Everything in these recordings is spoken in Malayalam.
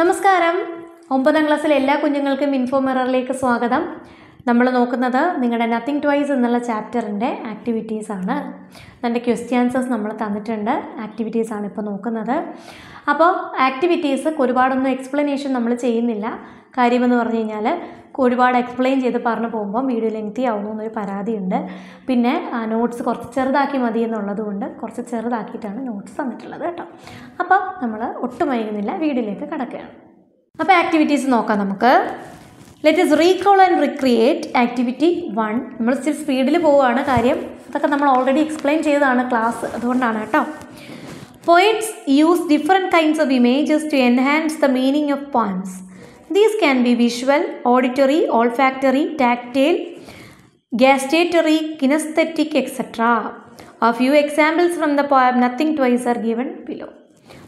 നമസ്കാരം. ഒമ്പതാം ക്ലാസ്സിലെ എല്ലാ കുഞ്ഞുങ്ങൾക്കും ഇൻഫോ മിററിലേക്ക് സ്വാഗതം. നമ്മൾ നോക്കുന്നത് നിങ്ങളുടെ നത്തിങ് ട്വൈസ് എന്നുള്ള ചാപ്റ്ററിന്റെ ആക്ടിവിറ്റീസാണ് അതിന്റെ ക്വസ്റ്റ്യാൻസസ് നമ്മൾ തന്നിട്ടുണ്ട്. ആക്ടിവിറ്റീസാണ് ഇപ്പോൾ നോക്കുന്നത്. അപ്പോൾ ആക്ടിവിറ്റീസ് ഒരുപാടൊന്നും എക്സ്പ്ലനേഷൻ നമ്മൾ ചെയ്യുന്നില്ല. കാര്യമെന്ന് പറഞ്ഞു കഴിഞ്ഞാൽ ഒരുപാട് എക്സ്പ്ലെയിൻ ചെയ്ത് പറഞ്ഞു പോകുമ്പോൾ വീഡിയോ ലെങ്തി ആവുന്നു എന്നൊരു പരാതിയുണ്ട്. പിന്നെ നോട്ട്സ് കുറച്ച് ചെറുതാക്കി മതി എന്നുള്ളത് കൊണ്ട് കുറച്ച് ചെറുതാക്കിയിട്ടാണ് നോട്ട്സ് തന്നിട്ടുള്ളത് കേട്ടോ. അപ്പോൾ നമ്മൾ ഒട്ടും വൈകുന്നില്ല വീഡിയോയിലേക്ക് കിടക്കുകയാണ്. അപ്പോൾ ആക്ടിവിറ്റീസ് നോക്കാം നമുക്ക്. Let us recall and recreate activity one നമ്മൾ സ്റ്റിൽ സ്പീഡിൽ പോവുകയാണ് കാര്യം. അതൊക്കെ നമ്മൾ ഓൾറെഡി എക്സ്പ്ലെയിൻ ചെയ്തതാണ് ക്ലാസ് അതുകൊണ്ടാണ് കേട്ടോ. Poets use different kinds of images to enhance the meaning of poems these can be visual auditory olfactory tactile gustatory kinesthetic etcetera of you examples from the poem nothing twice are given below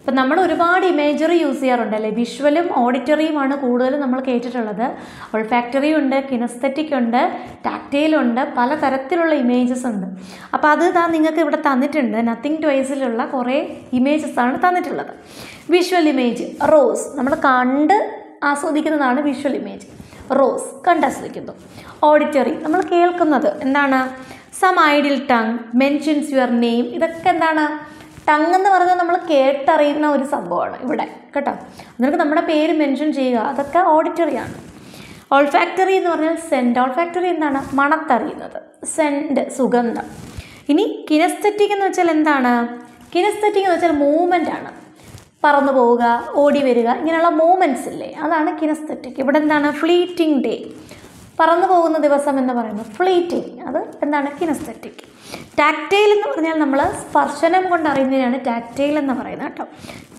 അപ്പം നമ്മൾ ഒരുപാട് ഇമേജറി യൂസ് ചെയ്യാറുണ്ട് അല്ലേ? വിഷ്വലും ഓഡിറ്ററിയുമാണ് കൂടുതലും നമ്മൾ കേട്ടിട്ടുള്ളത്. ഓൾഫാക്ടറി ഉണ്ട് കിനസ്തറ്റിക് ഉണ്ട് ടാക്റ്റൈൽ ഉണ്ട് പല തരത്തിലുള്ള ഇമേജസ് ഉണ്ട്. അപ്പോൾ അത് ഇതാ നിങ്ങൾക്ക് ഇവിടെ തന്നിട്ടുണ്ട്. നത്തിങ് ടോയ്സിലുള്ള കുറേ ഇമേജസ് ആണ് തന്നിട്ടുള്ളത്. വിഷ്വൽ ഇമേജ് റോസ് നമ്മൾ കണ്ട് ആസ്വദിക്കുന്നതാണ് വിഷ്വൽ ഇമേജ് റോസ് കണ്ടാസ്വദിക്കുന്നു. ഓഡിറ്ററി നമ്മൾ കേൾക്കുന്നത് എന്താണ്? Some idle tongue mentions your name ഇതൊക്കെ എന്താണ്? ടങ് എന്ന് പറഞ്ഞാൽ നമ്മൾ കേട്ടറിയുന്ന ഒരു സംഭവമാണ് ഇവിടെ കേട്ടോ? എന്നിട്ട് നമ്മുടെ പേര് മെൻഷൻ ചെയ്യുക. അതൊക്കെ ഓഡിറ്ററിയാണ് ഓൾഫാക്ടറി എന്ന് പറഞ്ഞാൽ സെന്റ് ഓൾഫാക്ടറി എന്താണ്? മണത്തറിയുന്നത്. സെന്റ് സുഗന്ധം. ഇനി കിനസ്തറ്റിക് എന്ന് വെച്ചാൽ എന്താണ്? കിനസ്തറ്റിക് എന്ന് വെച്ചാൽ മൂവ്മെന്റ് ആണ്. പറന്നു പോവുക ഓടി വരിക ഇങ്ങനെയുള്ള മൂവ്മെന്റ്സ് ഇല്ലേ? അതാണ് കിനസ്തറ്റിക് ഇവിടെ എന്താണ്? ഫ്ലീറ്റിംഗ് ഡേ പറന്നു പോകുന്ന ദിവസം എന്ന് പറയുന്നത് ഫ്ലീറ്റിംഗ് അത് എന്താണ്? കിനസ്തെറ്റിക് ടാക്റ്റൈൽ എന്ന് പറഞ്ഞാൽ നമ്മൾ സ്പർശനം കൊണ്ട് അറിയുന്നതിനാണ് ടാക്റ്റൈൽ എന്ന് പറയുന്നത് കേട്ടോ.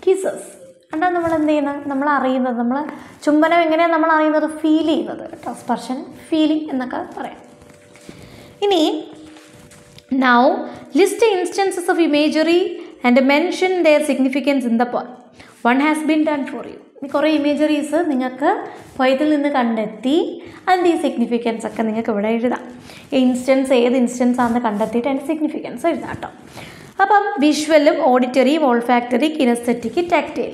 കിസസ് കണ്ടാൽ നമ്മൾ എന്ത് ചെയ്യുന്നത്? നമ്മൾ അറിയുന്നത്. നമ്മൾ ചുംബനം എങ്ങനെയാണ് നമ്മൾ അറിയുന്നത്? ഫീൽ ചെയ്യുന്നത് കേട്ടോ. സ്പർശനം ഫീലിംഗ് എന്നൊക്കെ പറയാം. ഇനി now list instances of imagery and mention their significance in the poem one has been done for you ഈ കുറേ ഇമേജറീസ് നിങ്ങൾക്ക് പോയത്തിൽ നിന്ന് കണ്ടെത്തി അതിന്റെ ഈ സിഗ്നിഫിക്കൻസ് ഒക്കെ നിങ്ങൾക്ക് ഇവിടെ എഴുതാം. ഇൻസ്റ്റൻസ് ഏത് ഇൻസ്റ്റൻസ് ആണെന്ന് കണ്ടെത്തിയിട്ട് അതിന്റെ സിഗ്നിഫിക്കൻസ് എഴുതാം കേട്ടോ. അപ്പം വിഷ്വലും ഓഡിറ്ററിയും ഓൾഫാക്ടറി കിനസ്തറ്റിക്ക് ടാക്റ്റൈൽ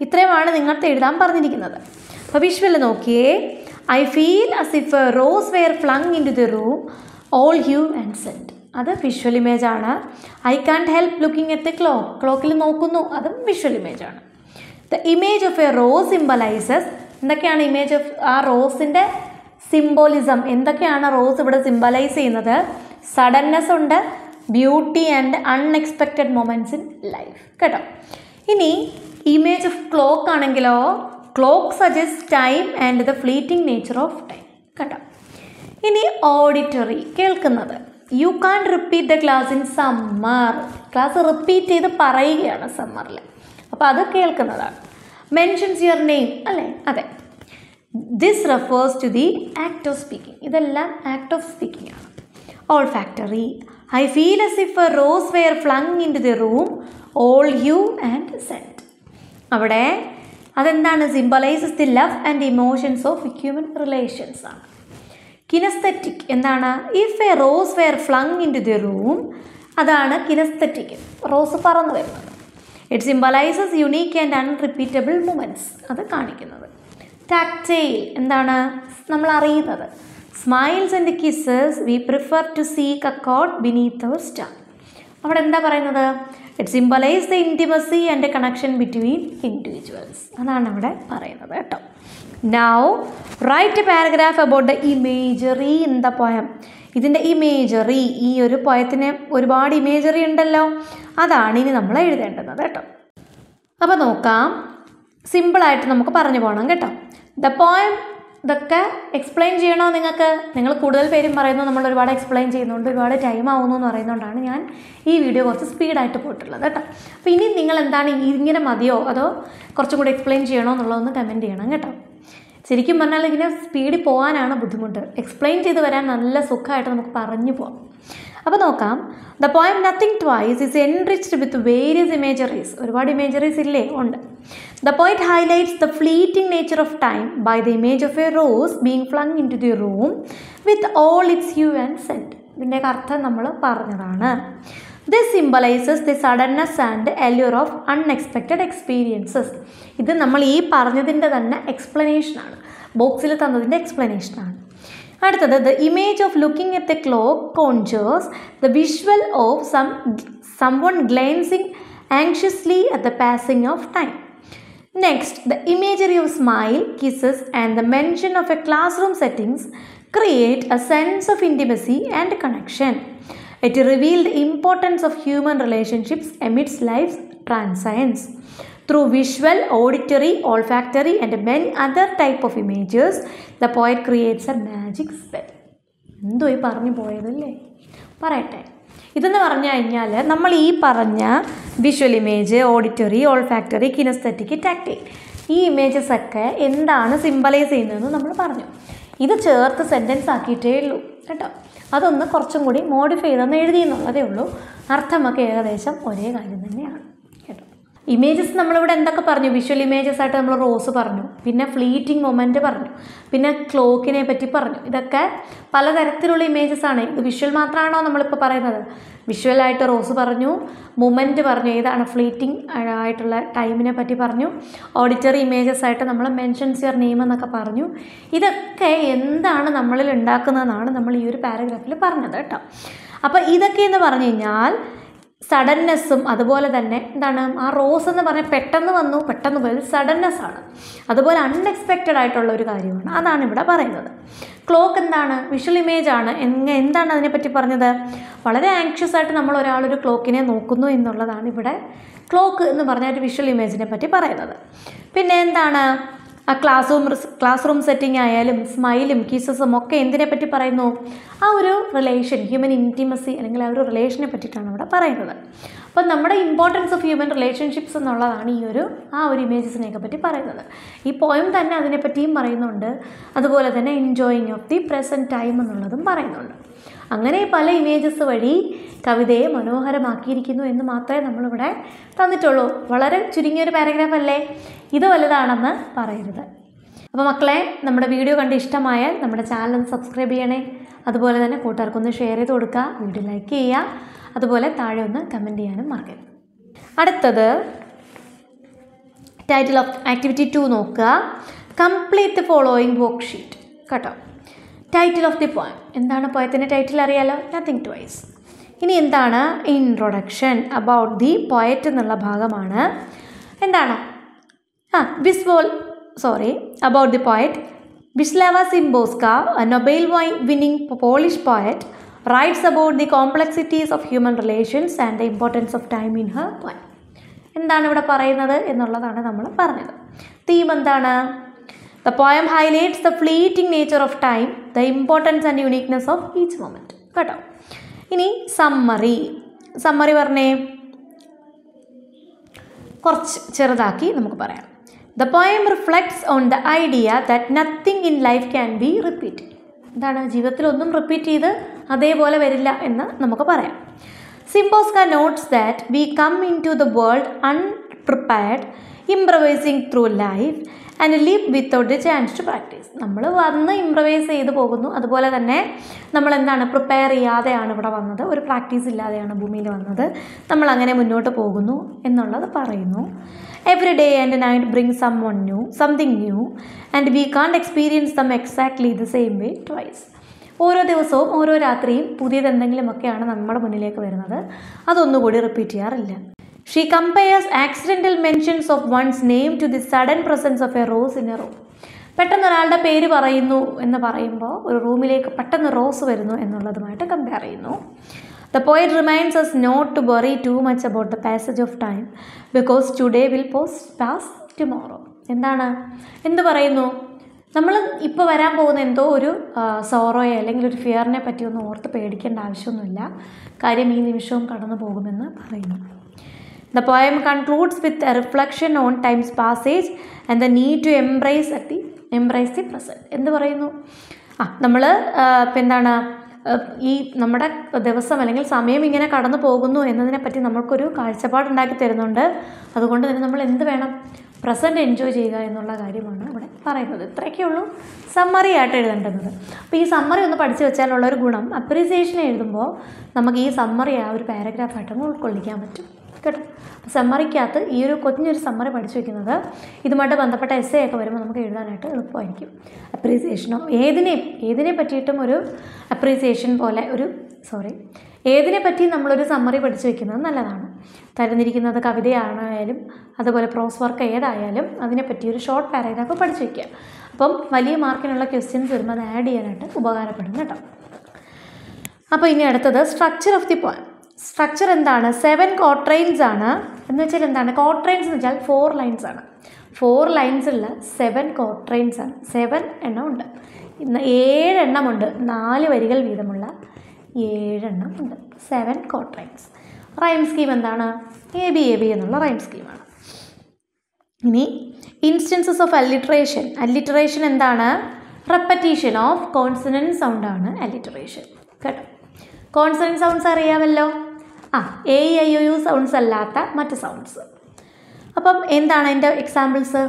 ഇത്രയുമാണ് നിങ്ങൾക്ക് എഴുതാൻ പറഞ്ഞിരിക്കുന്നത്. അപ്പോൾ വിഷ്വൽ നോക്കിയേ. I feel as if rose were flung into the room all hue and scent അത് വിഷ്വൽ ഇമേജ് ആണ്. I can't help looking at the clock ക്ലോക്കിൽ നോക്കുന്നു. അതും വിഷ്വൽ ഇമേജ് ആണ്. The image of a rose symbolizes എന്തൊക്കെയാണ് ഇമേജ് ഓഫ് ആ റോസിന്റെ സിംബോളിസം എന്തൊക്കെയാണ് റോസ് ഇവിടെ സിംബലൈസ് ചെയ്യുന്നത്? സഡൻനെസ് ഉണ്ട് beauty and unexpected moments in life കേട്ടോ? ഇനി ഇമേജ് ഓഫ് ക്ലോക്ക് ആണെങ്കിലോ clock suggest time and the fleeting nature of time കേട്ടോ? ഇനി ഓഡിറ്ററി കേൾക്കുന്നത്. You can't repeat the class in summer class repeat ചെയ്ത് പറയുകയാണ് സമ്മറിൽ അപ്പോൾ അത് കേൾക്കുന്നതാണ്. മെൻഷൻസ് യുവർ നെയിം അല്ലേ? അതെ. This refers to the act of speaking ഇതെല്ലാം ആക്ട് ഓഫ് സ്പീക്കിംഗ് ആണ്. Olfactory I feel as if a rose were flung into the room all hue and scent അവിടെ അതെന്താണ്? Symbolises the love and emotions of human relations ആണ്. കിനസ്തറ്റിക് എന്താണ്? If a rose were flung into the room അതാണ് കിനസ്തറ്റിക് റോസ് പറന്നു വരുന്നത്. It symbolises unique and unrepeatable moments അത് കാണിക്കുന്നത്. ടാക്റ്റൈൽ എന്താണ്? നമ്മൾ അറിയുന്നത് smiles and kisses we prefer to seek accord beneath our star അവിടെ എന്താ പറയുന്നത്? It symbolise the intimacy and a connection between individuals അതാണ് അവിടെ പറയുന്നത് കേട്ടോ. Now write a paragraph about the imagery in the poem ഇതിന്റെ ഇമേജറി ഈ ഒരു പോയത്തിന് ഒരുപാട് ഇമേജറി ഉണ്ടല്ലോ. അതാണ് ഇനി നമ്മൾ എഴുതേണ്ടത് കേട്ടോ. അപ്പോൾ നോക്കാം. സിമ്പിളായിട്ട് നമുക്ക് പറഞ്ഞു പോകണം കേട്ടോ. ദ പോയം ഇതൊക്കെ എക്സ്പ്ലെയിൻ ചെയ്യണോ നിങ്ങൾക്ക്? നിങ്ങൾ കൂടുതൽ പേരും പറയുന്നു നമ്മൾ ഒരുപാട് എക്സ്പ്ലെയിൻ ചെയ്യുന്നുണ്ട് ഒരുപാട് ടൈം ആവുന്നു എന്ന് പറയുന്നതുകൊണ്ടാണ് ഞാൻ ഈ വീഡിയോ കുറച്ച് സ്പീഡായിട്ട് പോയിട്ടുള്ളത് കേട്ടോ. അപ്പോൾ ഇനി നിങ്ങൾ എന്താണ് ഇങ്ങനെ മതിയോ? അതോ കുറച്ചും കൂടി എക്സ്പ്ലെയിൻ ചെയ്യണോ എന്നുള്ളതൊന്ന് കമന്റ് ചെയ്യണം കേട്ടോ. ശരിക്കും പറഞ്ഞാൽ ഇങ്ങനെ സ്പീഡിൽ പോകാനാണ് ബുദ്ധിമുട്ട്. എക്സ്പ്ലെയിൻ ചെയ്ത് വരാൻ നല്ല സുഖമായിട്ട് നമുക്ക് പറഞ്ഞു പോകാം അപ്പോൾ നോക്കാം. The poem nothing twice is enriched with various imageries ഒരുപാട് ഇമേജറീസ് ഇല്ലേ? ഉണ്ട്. The poet highlights the fleeting nature of time by the image of a rose being flung into the room with all its hue and scent ഇതിന്റെയൊക്കെ അർത്ഥം നമ്മൾ പറഞ്ഞതാണ്. This symbolises the suddenness and allure of unexpected experiences ഇത് നമ്മൾ ഈ പറഞ്ഞതിന്റെ തന്നെ എക്സ്പ്ലനേഷനാണ് ബോക്സിൽ തന്നതിന്റെ എക്സ്പ്ലനേഷനാണ് അടുത്തത് the image of looking at the clock conscious the visual of some someone glancing anxiously at the passing of time next the imagery of smile kisses and the mention of a classroom settings create a sense of intimacy and connection it reveal the importance of human relationships amidst life transience Through visual, auditory, olfactory, and many other type of images, the poet creates a magic spell. എന്തോ ഈ പറഞ്ഞു പോയതല്ലേ? പറയട്ടെ. ഇതെന്ന് പറഞ്ഞു കഴിഞ്ഞാൽ നമ്മൾ ഈ പറഞ്ഞ visual image auditory olfactory kinesthetic tactile ഈ ഇമേജസ് ഒക്കെ എന്താണ് സിംബലൈസ് ചെയ്യുന്നതെന്ന് നമ്മൾ പറഞ്ഞു. ഇത് ചേർത്ത് സെന്റൻസ് ആക്കിയിട്ടേ ഉള്ളൂ കേട്ടോ. അതൊന്ന് കുറച്ചും കൂടി മോഡിഫൈ ചെയ്തെന്ന് എഴുതി എന്നുള്ളതേ ഉള്ളൂ. അർത്ഥമൊക്കെ ഏകദേശം ഒരേ കാര്യം തന്നെയാണ്. ഇമേജസ് നമ്മളിവിടെ എന്തൊക്കെ പറഞ്ഞു? വിഷ്വൽ ഇമേജസ് ആയിട്ട് നമ്മൾ റോസ് പറഞ്ഞു. പിന്നെ ഫ്ലീറ്റിംഗ് മൊമെന്റ് പറഞ്ഞു. പിന്നെ ക്ലോക്കിനെ പറ്റി പറഞ്ഞു. ഇതൊക്കെ പലതരത്തിലുള്ള ഇമേജസ് ആണ്. ഇത് വിഷ്വൽ മാത്രമാണോ നമ്മളിപ്പോൾ പറയുന്നത്? വിഷ്വലായിട്ട് റോസ് പറഞ്ഞു. മൊമെന്റ് പറഞ്ഞു. ഏതാണ്? ഫ്ലീറ്റിംഗ് ആയിട്ടുള്ള ടൈമിനെ പറ്റി പറഞ്ഞു. ഓഡിറ്ററി ഇമേജസ് ആയിട്ട് നമ്മൾ മെൻഷൻസ് യുവർ നെയിം എന്നൊക്കെ പറഞ്ഞു. ഇതൊക്കെ എന്താണ് നമ്മളിൽ ഉണ്ടാക്കുന്നതെന്നാണ് നമ്മൾ ഈ ഒരു പാരഗ്രാഫിൽ പറഞ്ഞത് കേട്ടോ. അപ്പോൾ ഇതൊക്കെ എന്ന് പറഞ്ഞു കഴിഞ്ഞാൽ സഡൻനെസ്സും അതുപോലെ തന്നെ എന്താണ് ആ റോസ് എന്ന് പറഞ്ഞാൽ പെട്ടെന്ന് വന്നു പെട്ടെന്ന് പോയത് സഡൻനെസ്സാണ് അതുപോലെ അൺഎക്സ്പെക്റ്റഡ് ആയിട്ടുള്ള ഒരു കാര്യമാണ്. അതാണ് ഇവിടെ പറയുന്നത്. ക്ലോക്ക് എന്താണ്? വിഷ്വൽ ഇമേജ് ആണ്. എന്താണ് അതിനെപ്പറ്റി പറഞ്ഞത്? വളരെ ആങ്ഷ്യസ് ആയിട്ട് നമ്മൾ ഒരാളൊരു ക്ലോക്കിനെ നോക്കുന്നു എന്നുള്ളതാണ് ഇവിടെ ക്ലോക്ക് എന്ന് പറഞ്ഞ ഒരു വിഷ്വൽ ഇമേജിനെ പറ്റി പറയുന്നത്. പിന്നെ എന്താണ്? ആ class room class room setting ആയാലും സ്മൈലും കീസസും ഒക്കെ എന്തിനെ പറ്റി പറയുന്നു? ആ ഒരു റിലേഷൻ ഹ്യൂമൻ ഇന്റിമസി അല്ലെങ്കിൽ ആ ഒരു റിലേഷനെ പറ്റിയിട്ടാണ് ഇവിടെ പറയുന്നത്. അപ്പം നമ്മുടെ ഇമ്പോർട്ടൻസ് ഓഫ് ഹ്യൂമൻ റിലേഷൻഷിപ്സ് എന്നുള്ളതാണ് ഈ ഒരു ആ ഒരു ഇമേജസിനെയൊക്കെ പറ്റി പറയുന്നത്. ഈ പോയം തന്നെ അതിനെപ്പറ്റിയും പറയുന്നുണ്ട്. അതുപോലെ തന്നെ enjoying of the present time എന്നുള്ളതും പറയുന്നുണ്ട്. അങ്ങനെ പല ഇമേജസ് വഴി കവിതയെ മനോഹരമാക്കിയിരിക്കുന്നു എന്ന് മാത്രമേ നമ്മളിവിടെ തന്നിട്ടുള്ളൂ. വളരെ ചുരുങ്ങിയ ഒരു പാരഗ്രാഫ് അല്ലേ? ഇത് വലുതാണെന്ന് പറയരുത്. അപ്പോൾ മക്കളെ നമ്മുടെ വീഡിയോ കണ്ട് ഇഷ്ടമായാൽ നമ്മുടെ ചാനൽ ഒന്ന് സബ്സ്ക്രൈബ് ചെയ്യണേ. അതുപോലെ തന്നെ കൂട്ടുകാർക്കൊന്ന് ഷെയർ ചെയ്ത് കൊടുക്കുക വീഡിയോ ലൈക്ക് ചെയ്യുക. അതുപോലെ താഴെ ഒന്ന് കമന്റ് ചെയ്യാനും മറക്കരുത്. അടുത്തത് ടൈറ്റിൽ ഓഫ് ആക്ടിവിറ്റി ടു നോക്കുക. കംപ്ലീറ്റ് ഫോളോയിങ് വർക്ക് ഷീറ്റ് കേട്ടോ? ടൈറ്റിൽ ഓഫ് ദി പോയം എന്താണ് പോയത്തിന്റെ ടൈറ്റിൽ അറിയാലോ? നത്തിങ് ട്വൈസ് ഇനി എന്താണ് ഇൻട്രൊഡക്ഷൻ അബൌട്ട് ദി പോയറ്റ് എന്നുള്ള ഭാഗമാണ്. എന്താണ്? ആ Wislawa sorry about the poet Wislawa Szymborska Nobel Y winning Polish poet writes about the complexities of human relations and the importance of time in her poem എന്താണ് ഇവിടെ പറയുന്നത് എന്നുള്ളതാണ് നമ്മൾ പറഞ്ഞത്. തീം എന്താണ്? The poem highlights the fleeting nature of time the importance and uniqueness of each moment കേട്ടോ? ഇനി സമ്മറി സമ്മറി പറഞ്ഞേ കുറച്ച് ചെറുതാക്കി നമുക്ക് പറയാം. The poem reflects on the idea that nothing in life can be repeat എന്താണ്? ജീവിതത്തിൽ ഒന്നും റിപ്പീറ്റ് ചെയ്ത് അതേപോലെ വരില്ല എന്ന് നമുക്ക് പറയാം. Szymborska notes that we come into the world unprepared improvising through life and live without a chance to practise നമ്മൾ വന്ന് ഇമ്പ്രവൈസ് ചെയ്ത് പോകുന്നു. അതുപോലെ തന്നെ നമ്മൾ എന്താണ് പ്രിപ്പയർ ചെയ്യാതെയാണ് ഇവിടെ വന്നത്. ഒരു പ്രാക്ടീസ് ഇല്ലാതെയാണ് ഭൂമിയിൽ വന്നത്. നമ്മൾ അങ്ങനെ മുന്നോട്ട് പോകുന്നു എന്നുള്ളത് പറയുന്നു. Every day and night bring someone new something new and we can't experience them exactly the same way twice ഓരോ ദിവസവും ഓരോ രാത്രിയും പുതിയതെന്തെങ്കിലുമൊക്കെയാണ് നമ്മുടെ മുന്നിലേക്ക് വരുന്നത്. അതൊന്നുകൂടി റിപ്പീറ്റ് ചെയ്യാറില്ല. She compares accidental mentions of one's name to the sudden presence of a rose in a room പെട്ടെന്ന് ഒരാളുടെ പേര് പറയുന്നു എന്ന് പറയുമ്പോൾ ഒരു റൂമിലേക്ക് പെട്ടെന്ന് റോസ് വരുന്നു എന്നുള്ളതുമായിട്ട് കമ്പയർ ചെയ്യുന്നു. The poet reminds us not to worry too much about the passage of time because today will pose pass tomorrow എന്താണ്? എന്ത് പറയുന്നു? നമ്മൾ ഇപ്പോൾ വരാൻ പോകുന്ന എന്തോ ഒരു സോറോയെ അല്ലെങ്കിൽ ഒരു ഫിയറിനെ പറ്റി ഒന്നും ഓർത്ത് പേടിക്കേണ്ട ആവശ്യമൊന്നുമില്ല. കാര്യം ഈ നിമിഷവും കടന്നു പോകുമെന്ന് പറയുന്നു. The poem concludes with a reflection on times passage and the need to embrace at the embrace the present എന്ത് പറയുന്നു? ആ നമ്മൾ ഇപ്പം എന്താണ് ഈ നമ്മുടെ ദിവസം അല്ലെങ്കിൽ സമയം ഇങ്ങനെ കടന്നു പോകുന്നു എന്നതിനെപ്പറ്റി നമ്മൾക്കൊരു കാഴ്ചപ്പാടുണ്ടാക്കി തരുന്നുണ്ട്. അതുകൊണ്ട് തന്നെ നമ്മൾ എന്ത് വേണം? പ്രസന്റ് എൻജോയ് ചെയ്യുക എന്നുള്ള കാര്യമാണ് ഇവിടെ പറയുന്നത്. ഇത്രയൊക്കെ ഉള്ളൂ സമ്മറി ആയിട്ട് എഴുതേണ്ടുന്നത് അപ്പോൾ ഈ സമ്മറി ഒന്ന് പഠിച്ചു വെച്ചാലുള്ള ഒരു ഗുണം അപ്രീസിയേഷൻ എഴുതുമ്പോൾ നമുക്ക് ഈ സമ്മറി ആ ഒരു പാരഗ്രാഫായിട്ട് ഉൾക്കൊള്ളിക്കാൻ പറ്റും. കേട്ടോ. സമ്മറിക്കകത്ത് ഈ ഒരു കൊഞ്ഞൊരു സമ്മറി പഠിച്ചു വെക്കുന്നത്. ഇതുമായിട്ട് ബന്ധപ്പെട്ട എസ് ഒക്കെ വരുമ്പോൾ നമുക്ക് എഴുതാനായിട്ട് എളുപ്പമായിരിക്കും. അപ്രീസിയേഷനോ ഏതിനെയും ഏതിനെ പറ്റിയിട്ടും ഒരു അപ്രീസിയേഷൻ പോലെ ഒരു സോറി ഏതിനെ പറ്റി നമ്മളൊരു സമ്മറി പഠിച്ചു വെക്കുന്നത് നല്ലതാണ്. തരുന്നിരിക്കുന്നത് കവിതയാണായാലും അതുപോലെ പ്രോസ് വർക്ക് ഏതായാലും അതിനെപ്പറ്റി ഒരു ഷോർട്ട് പാരഗ്രാഫ് പഠിച്ചു വയ്ക്കുക അപ്പം വലിയ മാർക്കിനുള്ള ക്വസ്റ്റ്യൻസ് വരുമ്പോൾ അത് ആഡ് ചെയ്യാനായിട്ട് ഉപകാരപ്പെടും കേട്ടോ. അപ്പോൾ ഇനി അടുത്തത് structure of the poem structure എന്താണ്? സെവൻ കോട്രെയിൻസ് ആണ്. എന്ന് വെച്ചാൽ എന്താണ്? കോട്രെയിൻസ് എന്ന് വെച്ചാൽ ഫോർ ലൈൻസ് ആണ്. ഫോർ ലൈൻസ് ഉള്ള സെവൻ കോട്രെയിൻസ് ആണ്. സെവൻ എണ്ണം ഉണ്ട്. ഇന്ന് ഏഴെണ്ണം ഉണ്ട്. നാല് വരികൾ വീതമുള്ള ഏഴെണ്ണം ഉണ്ട്. സെവൻ കോട്രെയിൻസ് റൈം സ്കീം എന്താണ്? എ ബി എ ബി എന്നുള്ള റൈം സ്കീമാണ് ഇനി ഇൻസ്റ്റൻസസ് ഓഫ് അല്ലിട്രേഷൻ അല്ലിട്രേഷൻ എന്താണ്? റെപ്പറ്റീഷൻ ഓഫ് കോൺസണന്റ് സൗണ്ട് ആണ് അല്ലിട്രേഷൻ കേട്ടോ? കോൺസണന്റ് സൗണ്ട്സ് അറിയാമല്ലോ? ആ A I O U sounds അല്ലാത്ത മറ്റ് സൗണ്ട്സ് അപ്പം എന്താണ് അതിന്റെ examples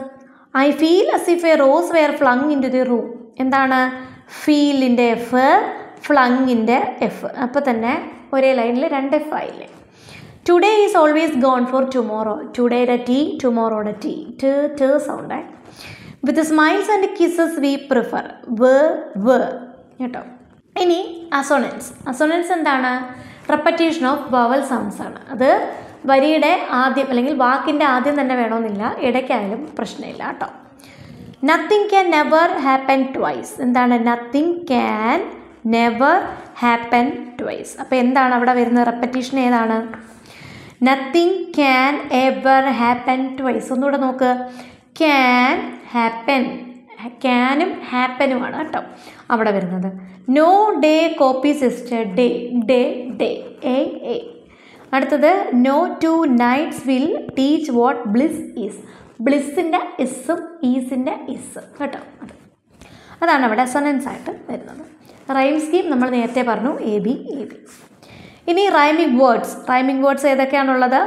I feel as if a rose were flung into the room എന്താണ് ഫീലിന്റെ എഫ് ഫ്ലങ്ങിന്റെ എഫ് അപ്പോൾ തന്നെ ഒരേ ലൈനിൽ രണ്ട് എഫ് ആയില്ലേ today is always gone for tomorrow ടുഡേയുടെ T ടുമോറോയുടെ T T T sound with smiles and kisses we prefer വ വ കേട്ടോ? ഇനി അസോണൻസ്. അസോണൻസ് എന്താണ്? റെപ്പറ്റേഷൻ ഓഫ് വവൽ സൗണ്ട്സ് ആണ്. അത് വരിയുടെ ആദ്യം അല്ലെങ്കിൽ വാക്കിന്റെ ആദ്യം തന്നെ വേണമെന്നില്ല. ഇടയ്ക്കായാലും പ്രശ്നമില്ല കേട്ടോ. Nothing can never happen twice എന്താണ് nothing can never happen twice അപ്പോൾ എന്താണ് അവിടെ വരുന്ന റെപ്പറ്റീഷൻ ഏതാണ്? Nothing can ever happen twice ഒന്നുകൂടെ നോക്ക്. ക്യാൻ ഹാപ്പൻ ക്യാനും ഹാപ്പനുമാണ് കേട്ടോ. അവിടെ വരുന്നത്. No day copies yesterday day day A A അടുത്തത് no two nights will teach what bliss is ബ്ലിസ്സിന്റെ ഇസ്സും ഈസിന്റെ ഇസ്സും കേട്ടോ? അത്. അതാണ് അവിടെ സൊനൻസ് ആയിട്ട് വരുന്നത്. റൈം സ്കീം നമ്മൾ നേരത്തെ പറഞ്ഞു എ ബി എ ബി ഇനി റൈമിംഗ് വേർഡ്സ് റൈമിംഗ് വേർഡ്സ് ഏതൊക്കെയാണുള്ളത്?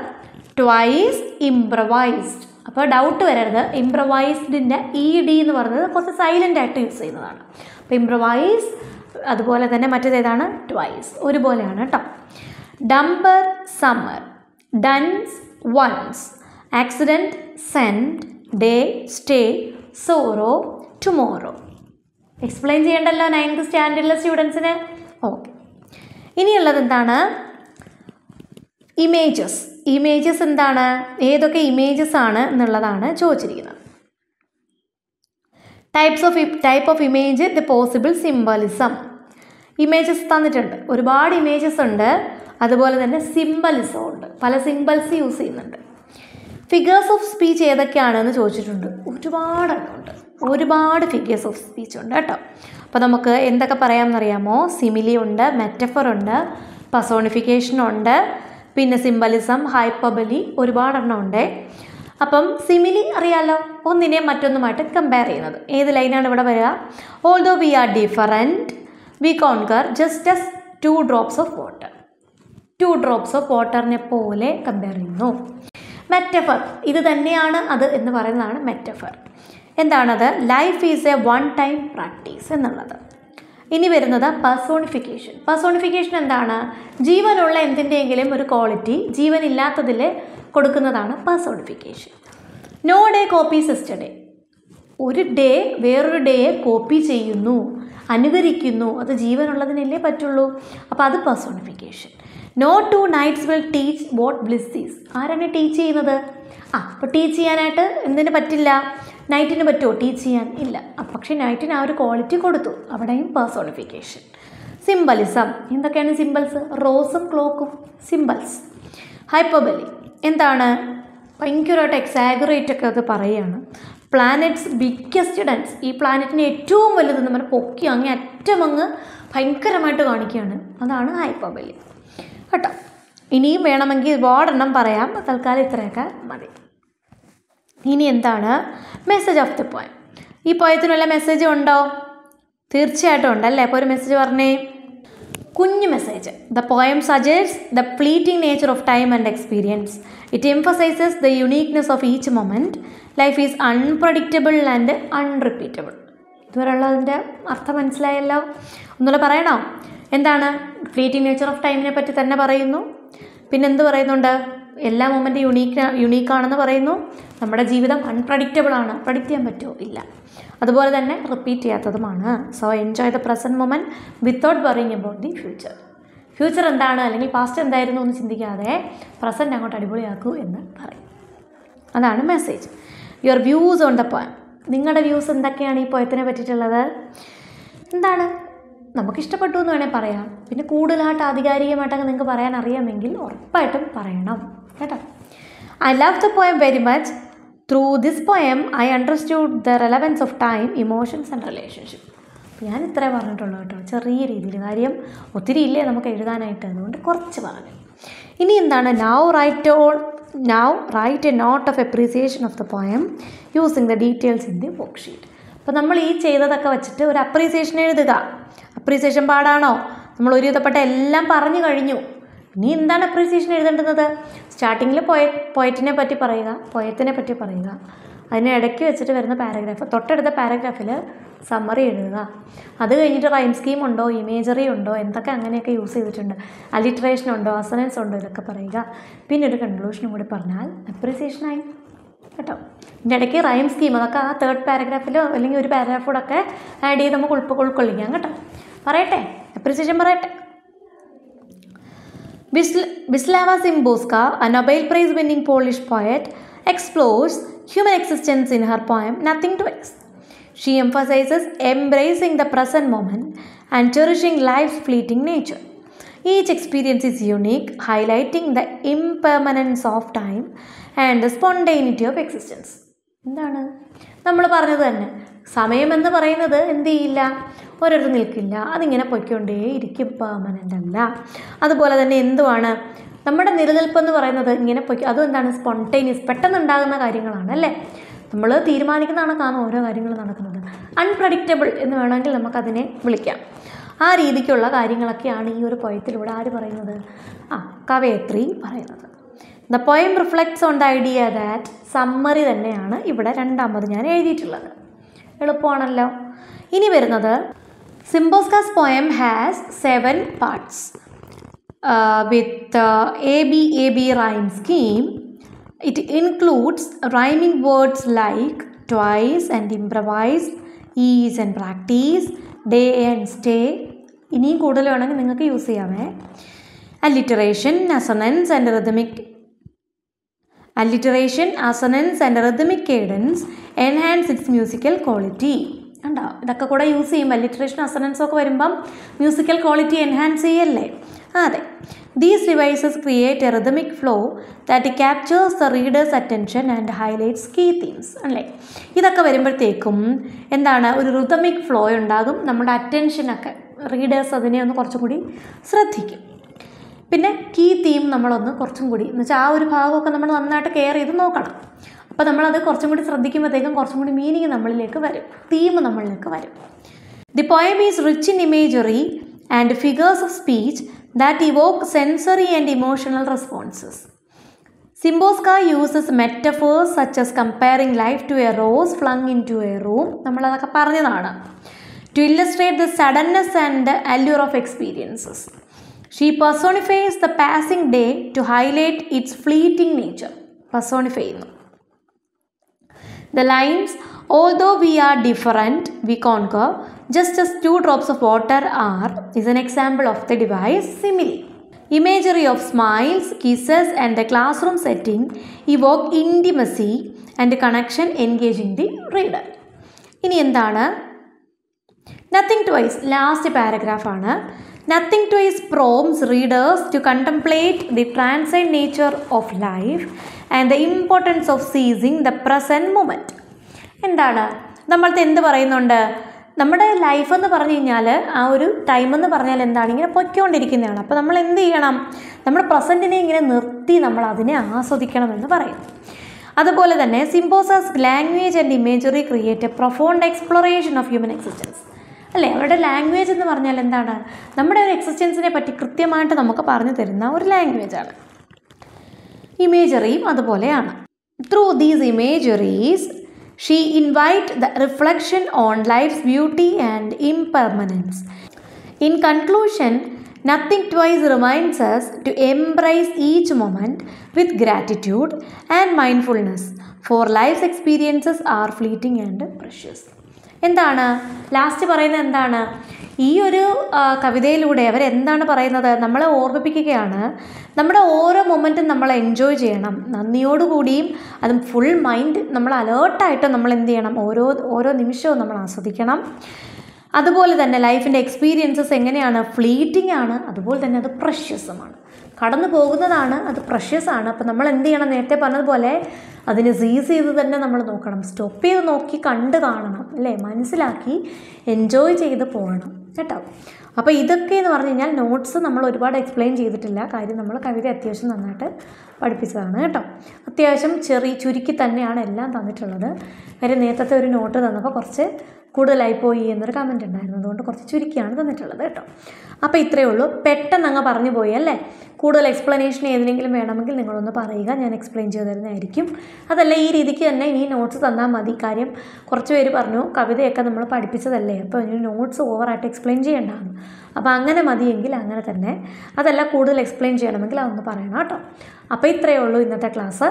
ട്വൈസ് ഇംപ്രവൈസ്ഡ് അപ്പോൾ ഡൗട്ട് വരരുത്. ഇംപ്രവൈസ്ഡിന്റെ ഇ ഡി എന്ന് പറയുന്നത് കുറച്ച് സൈലന്റ് ആയിട്ട് യൂസ് ചെയ്യുന്നതാണ്. അപ്പോൾ ഇംപ്രവൈസ് അതുപോലെ തന്നെ മറ്റേതേതാണ് ട്വൈസ് ഒരുപോലെയാണ് കേട്ടോ dumber summer dunce once accident send day stay sorrow tomorrow explain ചെയ്യണ്ടല്ലോ ninth സ്റ്റാൻഡേർഡിലെ സ്റ്റുഡൻസിന് ഓക്കെ ഇനിയുള്ളത് എന്താണ്? ഇമേജസ് ഇമേജസ് എന്താണ്? ഏതൊക്കെ ഇമേജസ് ആണ് എന്നുള്ളതാണ് ചോദിച്ചിരിക്കുന്നത്. Types of type of image the possible symbolism images തന്നിട്ടുണ്ട്. ഒരുപാട് ഇമേജസ് ഉണ്ട്. അതുപോലെ തന്നെ സിംബലിസം ഉണ്ട്. പല സിംബൽസ് യൂസ് ചെയ്യുന്നുണ്ട്. ഫിഗേഴ്സ് ഓഫ് സ്പീച്ച് ഏതൊക്കെയാണെന്ന് ചോദിച്ചിട്ടുണ്ട്. ഒരുപാട് ഉണ്ട്. ഒരുപാട് ഫിഗേഴ്സ് ഓഫ് സ്പീച്ച് ഉണ്ട് കേട്ടോ. അപ്പോൾ നമുക്ക് എന്തൊക്കെ പറയാമെന്നറിയാമോ സിമിലി ഉണ്ട് മെറ്റഫർ ഉണ്ട് പസോണിഫിക്കേഷൻ ഉണ്ട് പിന്നെ സിംബലിസം ഹൈപ്പബലി ഒരുപാടെണ്ണം ഉണ്ട്. അപ്പം സിമിലി അറിയാലോ ഒന്നിനെ മറ്റൊന്നുമായിട്ട് കമ്പയർ ചെയ്യുന്നത്. ഏത് ലൈനാണ് ഇവിടെ വരിക? Although we are different we conquer just as two drops of water two drops of വാട്ടറിനെ പോലെ കമ്പയർ ചെയ്യുന്നു. മെറ്റഫർ ഇത് തന്നെയാണ് അത് എന്ന് പറയുന്നതാണ് മെറ്റഫർ എന്താണത്? Life is a one time practice എന്നുള്ളത്. ഇനി വരുന്നത് പേഴ്സോണിഫിക്കേഷൻ പേഴ്സോണിഫിക്കേഷൻ എന്താണ്? ജീവനുള്ള എന്തിന്റെയെങ്കിലും ഒരു ക്വാളിറ്റി ജീവനില്ലാത്തതിൽ കൊടുക്കുന്നതാണ് personification no day copies yesterday ഒരു ഡേ വേറൊരു ഡേയെ കോപ്പി ചെയ്യുന്നു അനുകരിക്കുന്നു. അത് ജീവനുള്ളതിനല്ലേ പറ്റുള്ളൂ? അപ്പോൾ അത് personification no two nights will teach what bliss is ആരാണ് ടീച്ച് ചെയ്യുന്നത്? ആ അപ്പോൾ ടീച്ച് ചെയ്യാനായിട്ട് എന്തിനു പറ്റില്ല? നൈറ്റിന് പറ്റുമോ ടീച്ച് ചെയ്യാൻ ഇല്ല. പക്ഷേ നൈറ്റിന് ആ ഒരു ക്വാളിറ്റി കൊടുത്തു. അവിടെയും പേഴ്സോണിഫിക്കേഷൻ സിംബലിസം എന്തൊക്കെയാണ് സിംബൽസ് റോസും ക്ലോക്കും സിംബൽസ് ഹൈപ്പബലി എന്താണ്? ഭയങ്കരമായിട്ട് എക്സാഗറേറ്റ് ഒക്കെ അത് പറയുകയാണ്. പ്ലാനറ്റ്സ് ബിഗ്ഗസ്റ്റ് ഡൻസ് ഈ പ്ലാനറ്റിനെ ഏറ്റവും വലുത് നമ്മൾ പൊക്കി അങ്ങേ അറ്റം അങ്ങ് ഭയങ്കരമായിട്ട് കാണിക്കുകയാണ്. അതാണ് ഹൈപ്പോബലി കേട്ടോ? ഇനിയും വേണമെങ്കിൽ ഒരുപാടെണ്ണം പറയാം. തൽക്കാലം ഇത്രയൊക്കെ മതി. ഇനി എന്താണ്? മെസ്സേജ് ഓഫ് ദി പോയം ഈ പോയത്തിനുള്ള മെസ്സേജ് ഉണ്ടോ? തീർച്ചയായിട്ടും ഉണ്ടല്ലേ അപ്പോൾ ഒരു മെസ്സേജ് പറഞ്ഞേ. കുഞ്ഞു message the poem suggest the fleeting nature of time and experience it emphasizes the uniqueness of each moment life is unpredictable and unrepeatable ഇതുവരെയുള്ളതിന്റെ അർത്ഥം മനസ്സിലായല്ലോ? ഒന്നുകൂടെ പറയണോ? എന്താണ്? ഫ്ലീറ്റിംഗ് നേച്ചർ ഓഫ് ടൈമിനെ പറ്റി തന്നെ പറയുന്നു. പിന്നെ എന്ത് പറയുന്നുണ്ട്? എല്ലാ മൊമെന്റും യുണീക്ക് യുണീക്കാണെന്ന് പറയുന്നു. നമ്മുടെ ജീവിതം അൺപ്രഡിക്റ്റബിൾ ആണ്. പ്രഡിക്റ്റ് ചെയ്യാൻ പറ്റുമോ? ഇല്ല. അതുപോലെ തന്നെ repeat ചെയ്യാത്തതുമാണ്. So enjoy the present moment without worrying about the future future എന്താണ്? അല്ലെങ്കിൽ പാസ്റ്റ് എന്തായിരുന്നു എന്ന് ചിന്തിക്കാതെ പ്രസന്റ് അങ്ങോട്ട് അടിപൊളിയാക്കൂ എന്ന് പറയും. അതാണ് message your views on the poem നിങ്ങളുടെ വ്യൂസ് എന്തൊക്കെയാണ് ഈ പോയത്തിനെ പറ്റിയിട്ടുള്ളത്? എന്താണ്? നമുക്കിഷ്ടപ്പെട്ടു എന്ന് വേണേൽ പറയാം. പിന്നെ കൂടുതലായിട്ട് ആധികാരികമായിട്ടൊക്കെ നിങ്ങൾക്ക് പറയാൻ അറിയാമെങ്കിൽ ഉറപ്പായിട്ടും പറയണം. കേട്ടോ? I love the poem very much through this poem I understood the relevance of time emotions and relationship ഞാൻ ഇത്രേ പറഞ്ഞിട്ടുള്ളൂ കേട്ടോ. ചെറിയ രീതിയിൽ. കാര്യം ഒത്തിരി ഇല്ലേ നമുക്ക് എഴുതാനായിട്ട്? അതുകൊണ്ട് കുറച്ച് പറഞ്ഞു. ഇനി എന്താണ്? Now write all now write a note of appreciation of the poem using the details in the worksheet അപ്പോൾ നമ്മൾ ഈ ചെയ്തതൊക്കെ വെച്ചിട്ട് ഒരു അപ്രീസിയേഷൻ എഴുതുക. അപ്രീസിയേഷൻ പാടാണോ? നമ്മൾ ഒരു വിധപ്പെട്ട എല്ലാം പറഞ്ഞു കഴിഞ്ഞു. ഇനി എന്താണ് അപ്രീസിയേഷൻ എഴുതേണ്ടുന്നത് സ്റ്റാർട്ടിങ്ങിൽ പോയ പോയറ്റിനെ പറ്റി പറയുക പോയത്തിനെ പറ്റി പറയുക. അതിന് ഇടയ്ക്ക് വെച്ചിട്ട് വരുന്ന പാരഗ്രാഫ് തൊട്ടടുത്ത പാരഗ്രാഫിൽ സമ്മറി എഴുതുക. അത് കഴിഞ്ഞിട്ട് റൈം സ്കീം ഉണ്ടോ ഇമേജറി ഉണ്ടോ എന്തൊക്കെ അങ്ങനെയൊക്കെ യൂസ് ചെയ്തിട്ടുണ്ട്. അലിട്രേഷൻ ഉണ്ടോ അസനൻസ് ഉണ്ടോ ഇതൊക്കെ പറയുക. പിന്നെ ഒരു കൺക്ലൂഷനും കൂടി പറഞ്ഞാൽ അപ്രീസിയേഷനായി കേട്ടോ? ഇതിന്റെ ഇടയ്ക്ക് റൈം സ്കീം അതൊക്കെ ആ തേർഡ് പാരഗ്രാഫിലോ അല്ലെങ്കിൽ ഒരു പാരഗ്രാഫോടൊക്കെ ആഡ് ചെയ്ത് നമുക്ക് ഉൾപ്പ ഉൾക്കൊള്ളിക്കാം കേട്ടോ. പറയട്ടെ? അപ്രീസിയേഷൻ പറയട്ടെ? Wisława Szymborska a Nobel Prize winning Polish poet explores human existence in her poem Nothing Twice. She emphasizes embracing the present moment and cherishing life's fleeting nature. Each experience is unique, highlighting the impermanence of time and the spontaneity of existence. എന്താണ് നമ്മൾ പറഞ്ഞത് തന്നെ സമയമെന്ന് പറയുന്നത് എന്ത് ചെയ്യില്ല ഒരിടത്ത് നിൽക്കില്ല അതിങ്ങനെ പൊയ്ക്കൊണ്ടേ ഇരിക്കും പെർമനന്റ് അല്ല അതുപോലെ തന്നെ എന്തുവാണ് നമ്മുടെ നിലനിൽപ്പ് എന്ന് പറയുന്നത് ഇങ്ങനെ പോയി അതും എന്താണ് സ്പോണ്ടേനിയസ് പെട്ടെന്ന് ഉണ്ടാകുന്ന കാര്യങ്ങളാണ് അല്ലേ? നമ്മൾ തീരുമാനിക്കുന്ന കണക്കാണ് ഓരോ കാര്യങ്ങൾ നടക്കുന്നത്. അൺപ്രഡിക്റ്റബിൾ എന്ന് വേണമെങ്കിൽ നമുക്കതിനെ വിളിക്കാം. ആ രീതിക്കുള്ള കാര്യങ്ങളൊക്കെയാണ് ഈ ഒരു പൊയത്തിലൂടെ ആര് പറയുന്നത്? ആ കവയത്രി പറയുന്നത്. The poem reflects on the idea that summary തന്നെയാണ് ഇവിടെ രണ്ടാമത് ഞാൻ എഴുതിയിട്ടുള്ളത്. എളുപ്പമാണല്ലോ. ഇനി വരുന്നത് Szymborska's poem has seven parts A B A B rhyme scheme it includes rhyming words like twice and improvise is and practice day and stay ഇനിയും കൂടുതൽ വേണമെങ്കിൽ നിങ്ങൾക്ക് use ചെയ്യാമേ. Alliteration assonance and rhythmic alliteration assonance and rhythmic cadence enhance its musical quality ഉണ്ടാവും ഇതൊക്കെ കൂടെ യൂസ് ചെയ്യും അലിറ്ററേഷൻ അസണൻസും ഒക്കെ വരുമ്പം മ്യൂസിക്കൽ ക്വാളിറ്റി എൻഹാൻസ് ചെയ്യല്ലേ? അതെ. These devices create a rhythmic flow that captures the reader's attention and highlights key themes അല്ലേ? ഇതൊക്കെ വരുമ്പോഴത്തേക്കും എന്താണ് ഒരു റിതമിക് ഫ്ലോ ഉണ്ടാകും. നമ്മുടെ അറ്റൻഷനൊക്കെ റീഡേഴ്സ് അതിനെ ഒന്ന് കുറച്ചും കൂടി ശ്രദ്ധിക്കും. പിന്നെ കീ തീം നമ്മളൊന്ന് കുറച്ചും കൂടി എന്ന് വെച്ചാൽ ആ ഒരു ഭാഗമൊക്കെ നമ്മൾ നന്നായിട്ട് കെയർ ചെയ്ത് നോക്കണം. അപ്പോൾ നമ്മളത് കുറച്ചും കൂടി ശ്രദ്ധിക്കുമ്പോഴത്തേക്കും കുറച്ചും കൂടി മീനിങ് നമ്മളിലേക്ക് വരും. തീം നമ്മളിലേക്ക് വരും. The poem is rich in imagery and figures of speech that evoke sensory and emotional responses Szymborska uses metaphors such as comparing life to a rose flung into a room നമ്മളതൊക്കെ പറഞ്ഞതാണ്. To illustrate the suddenness and allure of experiences she personifies the passing day to highlight its fleeting nature personify ചെയ്യുന്നു The lines, although we are different we conquer, just as two drops of water are, is an example of the device simile. Imagery of smiles, kisses, and the classroom setting evoke intimacy and connection engaging the reader. ഇനി എന്താണ് nothing twice last പാരഗ്രാഫാണ് nothing twice prompts readers to contemplate the transient nature of life and the importance of seizing the present moment എന്താണ് നമ്മളത്തെ എന്ത് പറയുന്നുണ്ട് നമ്മുടെ ലൈഫ് എന്ന് പറഞ്ഞു കഴിഞ്ഞാൽ ആ ഒരു ടൈം എന്ന് പറഞ്ഞാൽ എന്താണ്? ഇങ്ങനെ പൊയ്ക്കൊണ്ടിരിക്കുന്നതാണ്. അപ്പോൾ നമ്മൾ എന്ത് ചെയ്യണം? നമ്മുടെ പ്രസന്റിനെ ഇങ്ങനെ നിർത്തി നമ്മൾ അതിനെ ആസ്വദിക്കണമെന്ന് പറയും. അതുപോലെ തന്നെ Szymborska's language and imagery create profound exploration of human existence അല്ലേ? അവരുടെ ലാംഗ്വേജ് എന്ന് പറഞ്ഞാൽ എന്താണ്? നമ്മുടെ ഒരു എക്സിസ്റ്റൻസിനെ പറ്റി കൃത്യമായിട്ട് നമുക്ക് പറഞ്ഞു തരുന്ന ഒരു ലാംഗ്വേജാണ് ഇമേജറിയും അതുപോലെയാണ്. Through these imageries she invite the reflection on life's beauty and impermanence in conclusion nothing twice reminds us to embrace each moment with gratitude and mindfulness for life's experiences are fleeting and precious എന്താണ് ലാസ്റ്റ് പറയുന്നത് എന്താണ് ഈ ഒരു കവിതയിലൂടെ അവരെന്താണ് പറയുന്നത്? നമ്മളെ ഓർമ്മിപ്പിക്കുകയാണ്. നമ്മുടെ ഓരോ മൊമെന്റും നമ്മൾ എൻജോയ് ചെയ്യണം. നന്ദിയോടുകൂടിയും അതും ഫുൾ മൈൻഡ് നമ്മൾ അലേർട്ടായിട്ട് നമ്മൾ എന്ത് ചെയ്യണം? ഓരോ ഓരോ നിമിഷവും നമ്മൾ ആസ്വദിക്കണം. അതുപോലെ തന്നെ ലൈഫിന്റെ എക്സ്പീരിയൻസസ് എങ്ങനെയാണ്? ഫ്ലീറ്റിംഗ് ആണ്. അതുപോലെ തന്നെ അത് പ്രഷ്യസമാണ് കടന്നു പോകുന്നതാണ് അത് പ്രഷ്യസാണ് അപ്പോൾ നമ്മൾ എന്ത് ചെയ്യണം? നേരത്തെ പറഞ്ഞതുപോലെ അതിനെ സീസ് ചെയ്ത് തന്നെ നമ്മൾ നോക്കണം. സ്റ്റോപ്പ് ചെയ്ത് നോക്കി കണ്ട് കാണണം. അല്ലേ? മനസ്സിലാക്കി എൻജോയ് ചെയ്ത് പോകണം. കേട്ടോ. അപ്പോൾ ഇതൊക്കെ എന്ന് പറഞ്ഞു കഴിഞ്ഞാൽ നോട്ട്സ് നമ്മൾ ഒരുപാട് എക്സ്പ്ലെയിൻ ചെയ്തിട്ടില്ല. കാര്യം നമ്മൾ കവിത അത്യാവശ്യം നന്നായിട്ട് പഠിപ്പിച്ചതാണ് കേട്ടോ. അത്യാവശ്യം ചെറിയ ചുരുക്കി തന്നെയാണ് എല്ലാം തന്നിട്ടുള്ളത്. കാര്യം നേരത്തെ ഒരു നോട്ട് തന്നപ്പോൾ കുറച്ച് കൂടുതലായി പോയി എന്നൊരു കമന്റ് ഉണ്ടായിരുന്നു. അതുകൊണ്ട് കുറച്ച് ചുരുക്കിയാണ് തന്നിട്ടുള്ളത് കേട്ടോ. അപ്പോൾ ഇത്രയേ ഉള്ളൂ. പെട്ടെന്ന് അങ്ങ് പറഞ്ഞു പോയി അല്ലേ? കൂടുതൽ എക്സ്പ്ലനേഷൻ ഏതിനെങ്കിലും വേണമെങ്കിൽ നിങ്ങളൊന്ന് പറയുക. ഞാൻ എക്സ്പ്ലെയിൻ ചെയ്തു തരുന്നതായിരിക്കും. അതല്ല ഈ രീതിക്ക് തന്നെ ഇനി നോട്ട്സ് തന്നാൽ മതി. കാര്യം കുറച്ച് പേര് പറഞ്ഞു കവിതയൊക്കെ നമ്മൾ പഠിപ്പിച്ചതല്ലേ? അപ്പോൾ ഇനി നോട്ട്സ് ഓവറായിട്ട് എക്സ്പ്ലെയിൻ ചെയ്യേണ്ടതാണ് അപ്പോൾ അങ്ങനെ മതിയെങ്കിൽ അങ്ങനെ തന്നെ അതല്ല കൂടുതൽ എക്സ്പ്ലെയിൻ ചെയ്യണമെങ്കിൽ അതൊന്ന് പറയണം കേട്ടോ. അപ്പോൾ ഇത്രയേ ഉള്ളൂ ഇന്നത്തെ ക്ലാസ്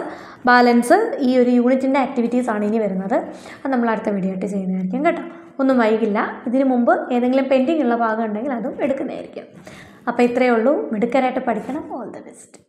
ബാലൻസ് ഈ ഒരു യൂണിറ്റിന്റെ ആക്ടിവിറ്റീസ് ആണ് ഇനി വരുന്നത്. അത് നമ്മൾ അടുത്ത വീഡിയോ ആയിട്ട് ചെയ്യുന്നതായിരിക്കും കേട്ടോ. ഒന്നും വൈകില്ല. ഇതിന് മുമ്പ് ഏതെങ്കിലും പെൻഡിങ് ഉള്ള ഭാഗം ഉണ്ടെങ്കിൽ അതും എടുക്കുന്നതായിരിക്കും. അപ്പോൾ ഇത്രയേ ഉള്ളൂ. മിടുക്കരായിട്ട് പഠിക്കണം. All the best